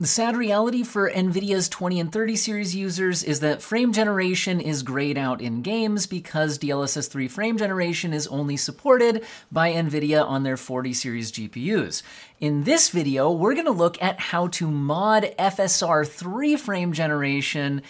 The sad reality for NVIDIA's 20 and 30 series users is that frame generation is grayed out in games because DLSS 3 frame generation is only supported by NVIDIA on their 40 series GPUs. In this video, we're gonna look at how to mod FSR 3 frame generation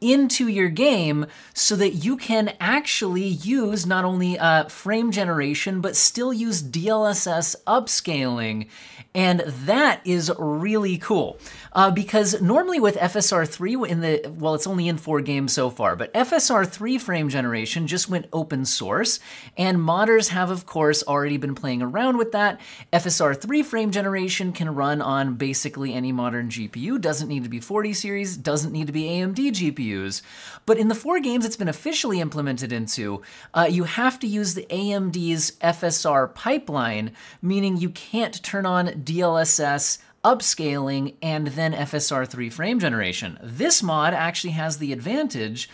into your game so that you can actually use not only uh, frame generation, but still use DLSS upscaling. And that is really cool uh, because normally with FSR3 in the, well, it's only in four games so far, but FSR3 frame generation just went open source and modders have of course already been playing around with that. FSR3 frame generation can run on basically any modern GPU, doesn't need to be 40 series, doesn't need to be AMD GPU use. But in the four games it's been officially implemented into, uh, you have to use the AMD's FSR pipeline, meaning you can't turn on DLSS upscaling, and then FSR3 frame generation. This mod actually has the advantage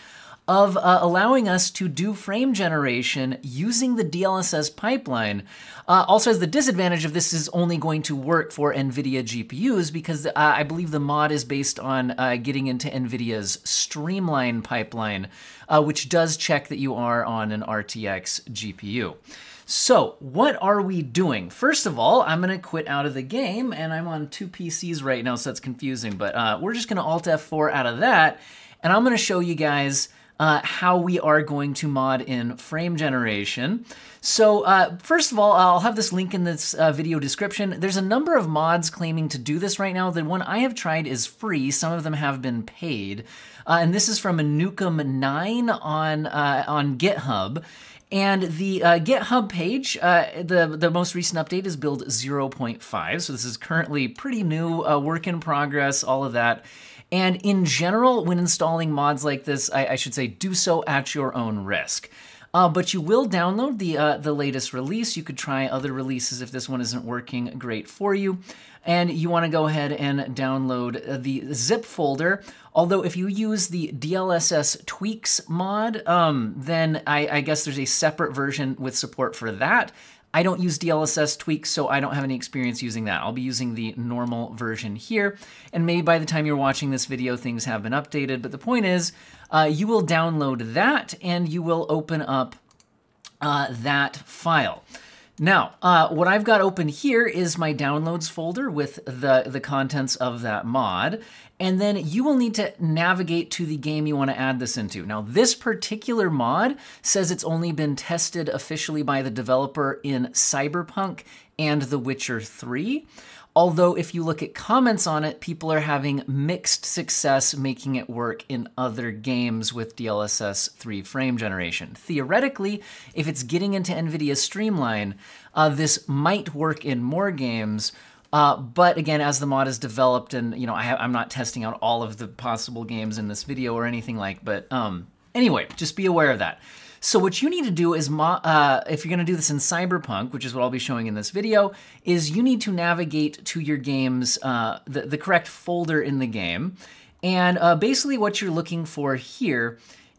of uh, allowing us to do frame generation using the DLSS pipeline. Uh, also has the disadvantage of this is only going to work for NVIDIA GPUs because uh, I believe the mod is based on uh, getting into NVIDIA's Streamline pipeline, uh, which does check that you are on an RTX GPU. So what are we doing? First of all, I'm gonna quit out of the game and I'm on two PCs right now, so that's confusing, but uh, we're just gonna Alt F4 out of that and I'm gonna show you guys uh, how we are going to mod in frame generation. So uh, first of all, I'll have this link in this uh, video description. There's a number of mods claiming to do this right now. The one I have tried is free. Some of them have been paid. Uh, and this is from Nukem9 on, uh, on GitHub. And the uh, GitHub page, uh, the, the most recent update is build 0.5. So this is currently pretty new, uh, work in progress, all of that. And in general, when installing mods like this, I, I should say do so at your own risk. Uh, but you will download the, uh, the latest release. You could try other releases if this one isn't working great for you. And you want to go ahead and download the zip folder. Although if you use the DLSS tweaks mod, um, then I, I guess there's a separate version with support for that. I don't use DLSS tweaks, so I don't have any experience using that. I'll be using the normal version here, and maybe by the time you're watching this video, things have been updated, but the point is, uh, you will download that and you will open up uh, that file. Now, uh, what I've got open here is my downloads folder with the, the contents of that mod, and then you will need to navigate to the game you want to add this into. Now, this particular mod says it's only been tested officially by the developer in Cyberpunk and The Witcher 3. Although if you look at comments on it, people are having mixed success making it work in other games with DLSS 3 frame generation. Theoretically, if it's getting into NVIDIA Streamline, uh, this might work in more games, uh, but again, as the mod is developed, and you know, I am not testing out all of the possible games in this video or anything like. But um, anyway, just be aware of that. So what you need to do is, uh, if you're going to do this in Cyberpunk, which is what I'll be showing in this video, is you need to navigate to your game's, uh, the, the correct folder in the game. And uh, basically what you're looking for here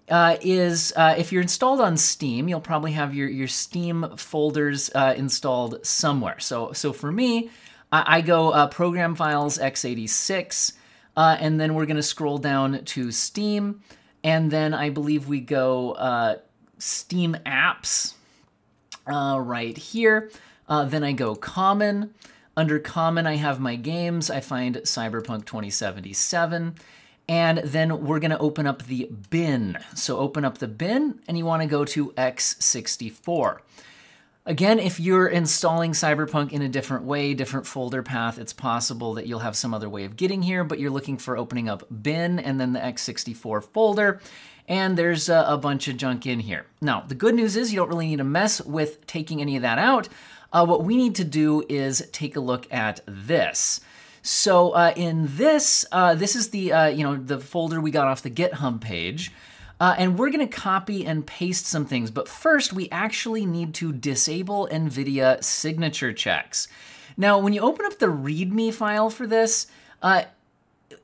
uh, is uh, if you're installed on Steam, you'll probably have your, your Steam folders uh, installed somewhere. So, so for me, I, I go uh, Program Files x86, uh, and then we're going to scroll down to Steam, and then I believe we go uh, Steam apps uh, right here. Uh, then I go common. Under common, I have my games. I find Cyberpunk 2077. And then we're gonna open up the bin. So open up the bin and you wanna go to x64. Again, if you're installing Cyberpunk in a different way, different folder path, it's possible that you'll have some other way of getting here, but you're looking for opening up bin and then the x64 folder and there's a, a, bunch of junk in here. Now, the good news is you don't really need to mess with taking any of that out. Uh, what we need to do is take a look at this. So uh, in this, uh, this is the, uh, you know, the folder we got off the GitHub page. Uh, and we're gonna copy and paste some things, but first we actually need to disable NVIDIA signature checks. Now, when you open up the README file for this, uh,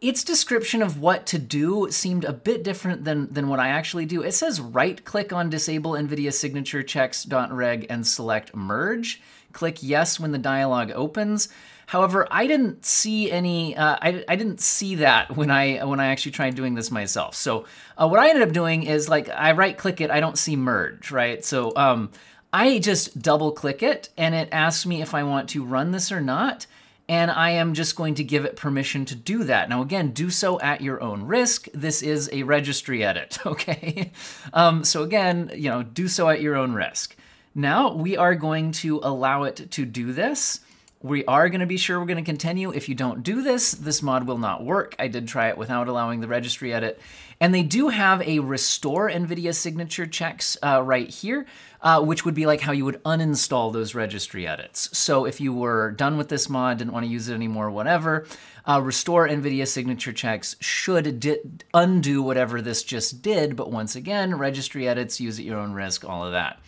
its description of what to do seemed a bit different than, than what I actually do. It says right click on disable NVIDIA signature checks.reg and select merge. Click yes when the dialog opens. However, I didn't see any. Uh, I, I didn't see that when I when I actually tried doing this myself. So uh, what I ended up doing is like I right click it. I don't see merge, right? So um, I just double click it, and it asks me if I want to run this or not and I am just going to give it permission to do that. Now again, do so at your own risk. This is a registry edit, okay? um, so again, you know, do so at your own risk. Now we are going to allow it to do this. We are going to be sure we're going to continue. If you don't do this, this mod will not work. I did try it without allowing the registry edit. And they do have a restore NVIDIA signature checks uh, right here, uh, which would be like how you would uninstall those registry edits. So if you were done with this mod, didn't want to use it anymore, whatever, uh, restore NVIDIA signature checks should undo whatever this just did. But once again, registry edits, use at your own risk, all of that.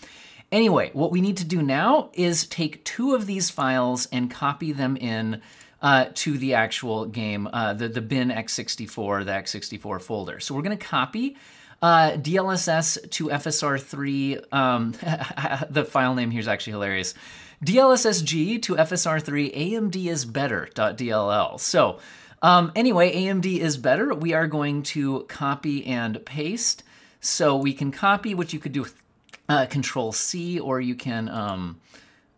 Anyway, what we need to do now is take two of these files and copy them in uh, to the actual game, uh, the, the bin x64, the x64 folder. So we're going to copy uh, DLSS to FSR3. Um, the file name here is actually hilarious. DLSSG to FSR3 AMD is better.dll. So um, anyway, AMD is better. We are going to copy and paste. So we can copy, which you could do uh, Control C, or you can um,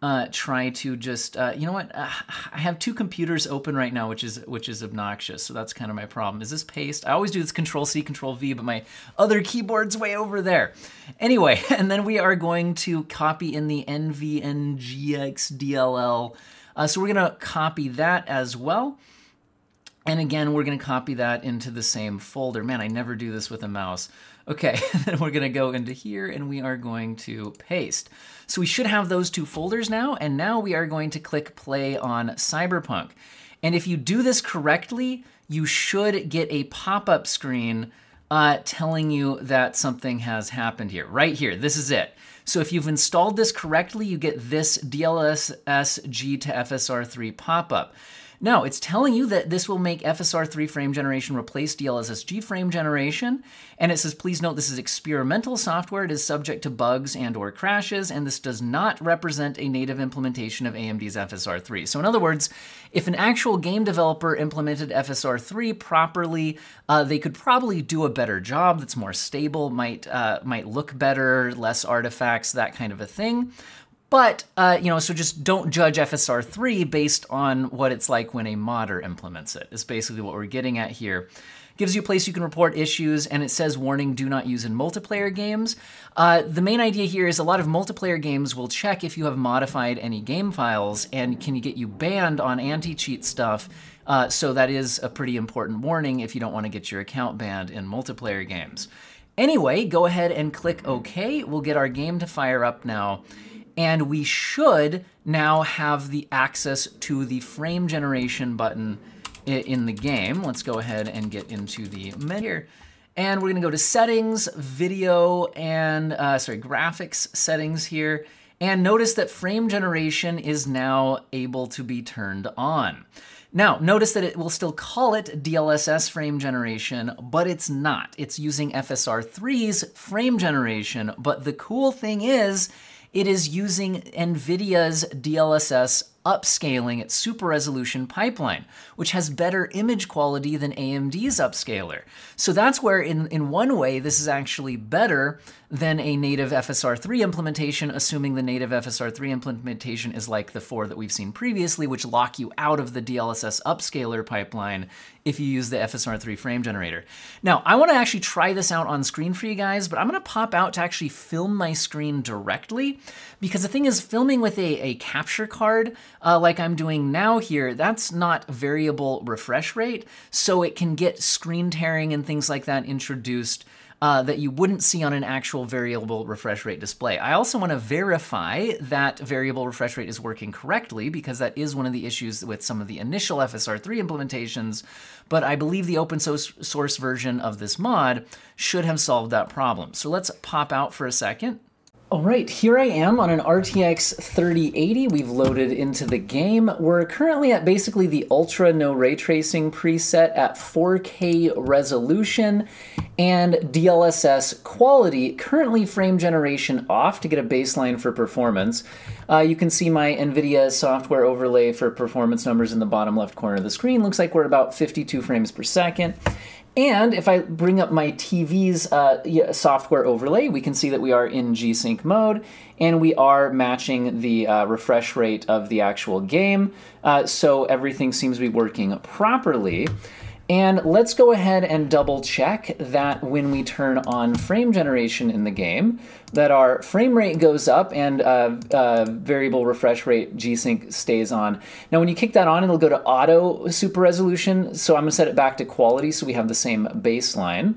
uh, try to just uh, you know what? Uh, I have two computers open right now which is which is obnoxious so that's kind of my problem. Is this paste? I always do this control C control V but my other keyboard's way over there. Anyway and then we are going to copy in the NVNGXDLL uh, so we're gonna copy that as well. And again we're gonna copy that into the same folder. Man I never do this with a mouse Okay, then we're gonna go into here and we are going to paste. So we should have those two folders now, and now we are going to click play on Cyberpunk. And if you do this correctly, you should get a pop-up screen uh, telling you that something has happened here. Right here, this is it. So if you've installed this correctly, you get this DLSS G to FSR3 pop-up. No, it's telling you that this will make FSR3 frame generation replace DLSSG frame generation. And it says, please note this is experimental software. It is subject to bugs and or crashes, and this does not represent a native implementation of AMD's FSR3. So in other words, if an actual game developer implemented FSR3 properly, uh, they could probably do a better job that's more stable, might, uh, might look better, less artifacts, that kind of a thing. But, uh, you know, so just don't judge FSR3 based on what it's like when a modder implements it, is basically what we're getting at here. Gives you a place you can report issues, and it says, warning, do not use in multiplayer games. Uh, the main idea here is a lot of multiplayer games will check if you have modified any game files, and can get you banned on anti-cheat stuff. Uh, so that is a pretty important warning if you don't want to get your account banned in multiplayer games. Anyway, go ahead and click OK. We'll get our game to fire up now and we should now have the access to the frame generation button in the game. Let's go ahead and get into the menu here. And we're gonna go to settings, video, and uh, sorry, graphics settings here. And notice that frame generation is now able to be turned on. Now, notice that it will still call it DLSS frame generation, but it's not. It's using FSR3's frame generation, but the cool thing is, it is using NVIDIA's DLSS upscaling its super resolution pipeline, which has better image quality than AMD's upscaler. So that's where, in, in one way, this is actually better than a native FSR3 implementation, assuming the native FSR3 implementation is like the four that we've seen previously, which lock you out of the DLSS upscaler pipeline if you use the FSR3 frame generator. Now, I want to actually try this out on screen for you guys, but I'm going to pop out to actually film my screen directly, because the thing is, filming with a, a capture card, uh, like I'm doing now here, that's not variable refresh rate, so it can get screen tearing and things like that introduced uh, that you wouldn't see on an actual variable refresh rate display. I also want to verify that variable refresh rate is working correctly because that is one of the issues with some of the initial FSR3 implementations, but I believe the open source version of this mod should have solved that problem. So let's pop out for a second. All right, here I am on an RTX 3080 we've loaded into the game. We're currently at basically the ultra no ray tracing preset at 4K resolution and DLSS quality, currently frame generation off to get a baseline for performance. Uh, you can see my NVIDIA software overlay for performance numbers in the bottom left corner of the screen. Looks like we're about 52 frames per second. And if I bring up my TV's uh, software overlay, we can see that we are in G-Sync mode and we are matching the uh, refresh rate of the actual game. Uh, so everything seems to be working properly. And let's go ahead and double check that when we turn on frame generation in the game, that our frame rate goes up and uh, uh, variable refresh rate G-Sync stays on. Now when you kick that on, it'll go to auto super resolution. So I'm gonna set it back to quality so we have the same baseline.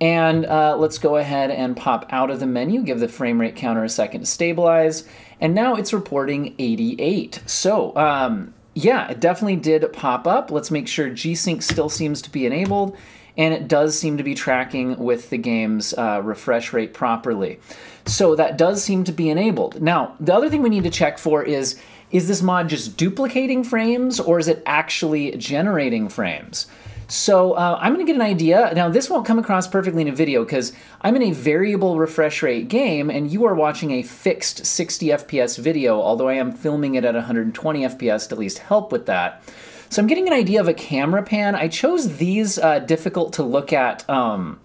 And uh, let's go ahead and pop out of the menu, give the frame rate counter a second to stabilize. And now it's reporting 88. So um, yeah, it definitely did pop up. Let's make sure G-Sync still seems to be enabled, and it does seem to be tracking with the game's uh, refresh rate properly. So that does seem to be enabled. Now, the other thing we need to check for is, is this mod just duplicating frames, or is it actually generating frames? So uh, I'm going to get an idea. Now, this won't come across perfectly in a video because I'm in a variable refresh rate game and you are watching a fixed 60 FPS video, although I am filming it at 120 FPS to at least help with that. So I'm getting an idea of a camera pan. I chose these uh, difficult to look at um,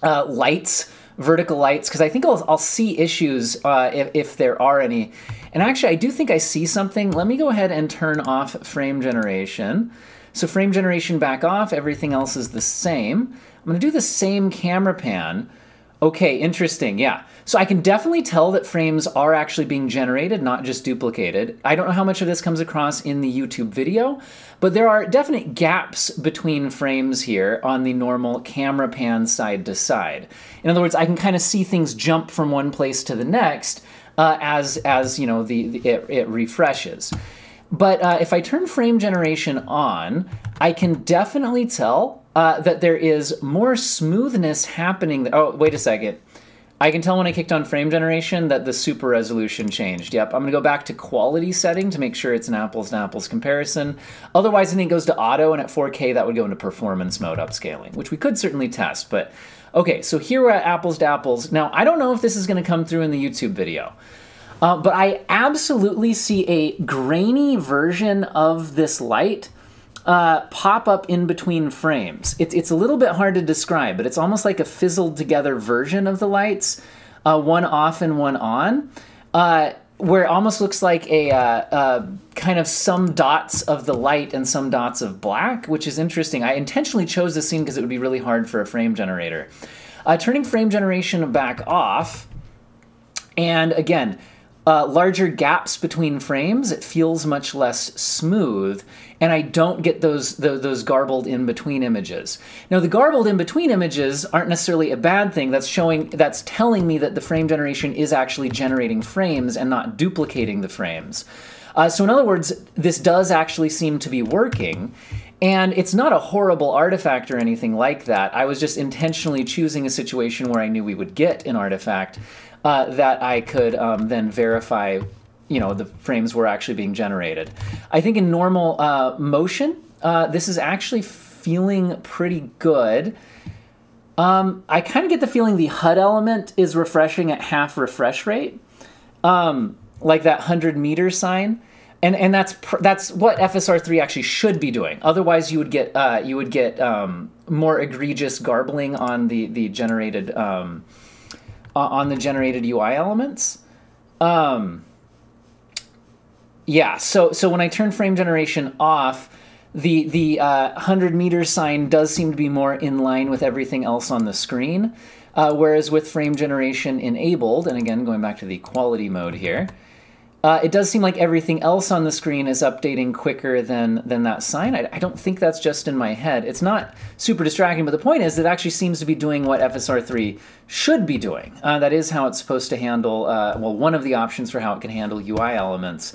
uh, lights, vertical lights, because I think I'll, I'll, see issues uh, if, if there are any. And actually, I do think I see something. Let me go ahead and turn off frame generation. So frame generation back off, everything else is the same. I'm gonna do the same camera pan. Okay, interesting, yeah. So I can definitely tell that frames are actually being generated, not just duplicated. I don't know how much of this comes across in the YouTube video, but there are definite gaps between frames here on the normal camera pan side to side. In other words, I can kind of see things jump from one place to the next uh, as, as you know, the, the it, it refreshes. But uh, if I turn frame generation on, I can definitely tell uh, that there is more smoothness happening. Oh, wait a second. I can tell when I kicked on frame generation that the super resolution changed. Yep, I'm gonna go back to quality setting to make sure it's an apples to apples comparison. Otherwise, I think it goes to auto, and at 4K, that would go into performance mode upscaling, which we could certainly test. But okay, so here we're at apples to apples. Now, I don't know if this is gonna come through in the YouTube video. Uh, but I absolutely see a grainy version of this light uh, pop up in between frames. It, it's a little bit hard to describe, but it's almost like a fizzled together version of the lights, uh, one off and one on, uh, where it almost looks like a uh, uh, kind of some dots of the light and some dots of black, which is interesting. I intentionally chose this scene because it would be really hard for a frame generator. turning frame generation back off, and again, uh, larger gaps between frames, it feels much less smooth, and I don't get those the, those garbled in between images. Now, the garbled in between images aren't necessarily a bad thing. That's showing that's telling me that the frame generation is actually generating frames and not duplicating the frames. Uh, so, in other words, this does actually seem to be working. And it's not a horrible artifact or anything like that. I was just intentionally choosing a situation where I knew we would get an artifact uh, that I could um, then verify, you know, the frames were actually being generated. I think in normal uh, motion, uh, this is actually feeling pretty good. Um, I kind of get the feeling the HUD element is refreshing at half refresh rate, um, like that 100 meter sign. And, and that's that's what FSR3 actually should be doing. Otherwise, you would get uh, you would get um, more egregious garbling on the the generated um, on the generated UI elements. Um, yeah, so so when I turn frame generation off, the the uh, 100 meter sign does seem to be more in line with everything else on the screen. Uh, whereas with frame generation enabled, and again going back to the quality mode here, uh, it does seem like everything else on the screen is updating quicker than than that sign. I, I, don't think that's just in my head. It's not super distracting, but the point is it actually seems to be doing what FSR3 should be doing. Uh, that is how it's supposed to handle, uh, well, one of the options for how it can handle UI elements.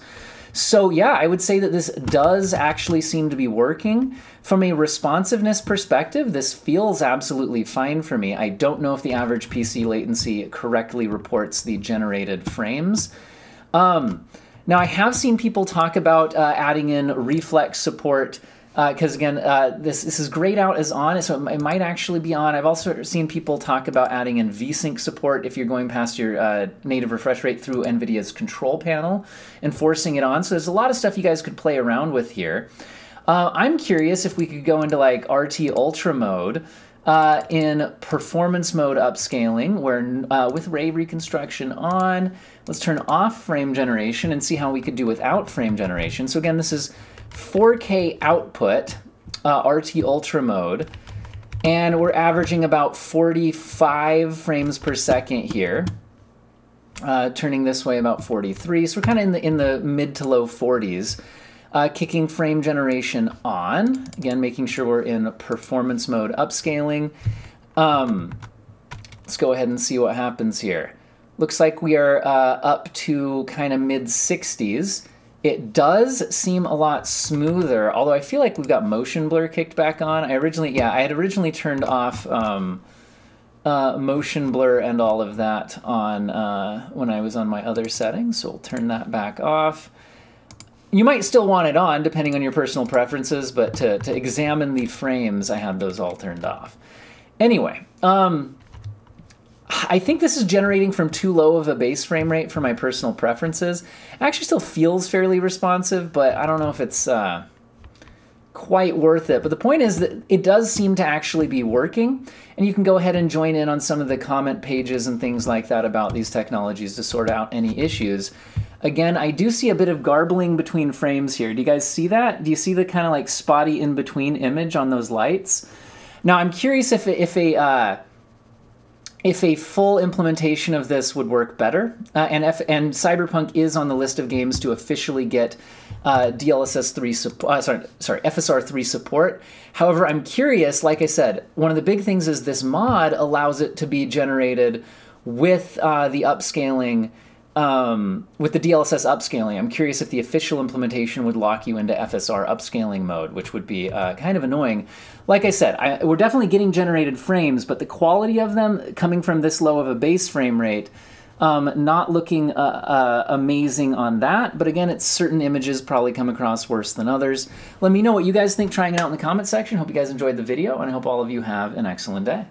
so yeah, I would say that this does actually seem to be working. From a responsiveness perspective, this feels absolutely fine for me. I don't know if the average PC latency correctly reports the generated frames. Um, now, I have seen people talk about uh, adding in reflex support because uh, again, uh, this this is grayed out as on, so it might actually be on. I've also seen people talk about adding in VSync support if you're going past your uh, native refresh rate through NVIDIA's control panel and forcing it on. So there's a lot of stuff you guys could play around with here. Uh, I'm curious if we could go into like RT Ultra mode. Uh, in performance mode upscaling, where uh, with ray reconstruction on, let's turn off frame generation and see how we could do without frame generation. So again, this is 4K output, uh, RT Ultra mode, and we're averaging about 45 frames per second here. Uh, turning this way about 43, so we're kind of in the in the mid to low 40s. Uh, kicking frame generation on, again making sure we're in performance mode upscaling. Um, let's go ahead and see what happens here. Looks like we are uh, up to kind of mid 60s. It does seem a lot smoother, although I feel like we've got motion blur kicked back on. I originally, yeah, I had originally turned off um, uh, motion blur and all of that on uh, when I was on my other settings, so we'll turn that back off. You might still want it on, depending on your personal preferences, but to, to examine the frames, I had those all turned off. Anyway, um, I think this is generating from too low of a base frame rate for my personal preferences. It actually still feels fairly responsive, but I don't know if it's uh, quite worth it. But the point is that it does seem to actually be working, and you can go ahead and join in on some of the comment pages and things like that about these technologies to sort out any issues. Again, I do see a bit of garbling between frames here. Do you guys see that? Do you see the kind of like spotty in between image on those lights? Now, I'm curious if, if a uh, if a full implementation of this would work better, uh, and and Cyberpunk is on the list of games to officially get uh, DLSS three support. Uh, sorry, sorry, FSR three support. However, I'm curious. Like I said, one of the big things is this mod allows it to be generated with uh, the upscaling um, with the DLSS upscaling, I'm curious if the official implementation would lock you into FSR upscaling mode, which would be uh, kind of annoying. Like I said, I, we're definitely getting generated frames, but the quality of them coming from this low of a base frame rate, um, not looking uh, uh, amazing on that. But again, it's certain images probably come across worse than others. Let me know what you guys think trying it out in the comment section. Hope you guys enjoyed the video, and I hope all of you have an excellent day.